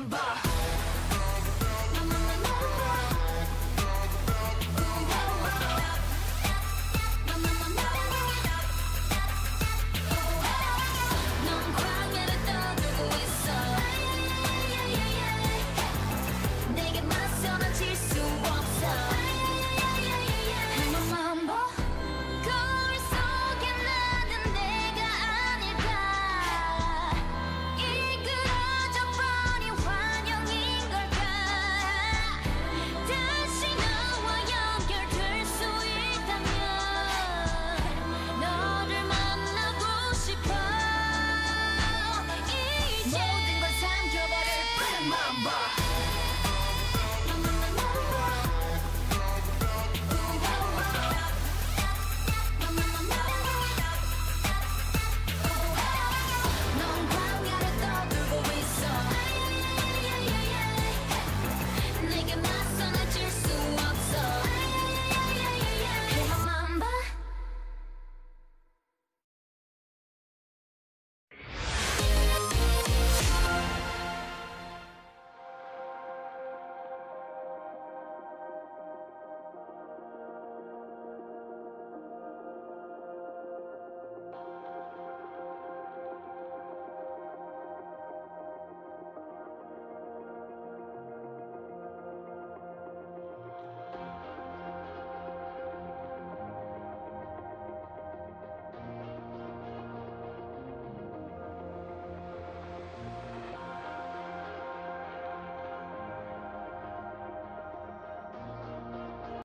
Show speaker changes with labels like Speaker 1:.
Speaker 1: somebody